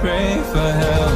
pray for help.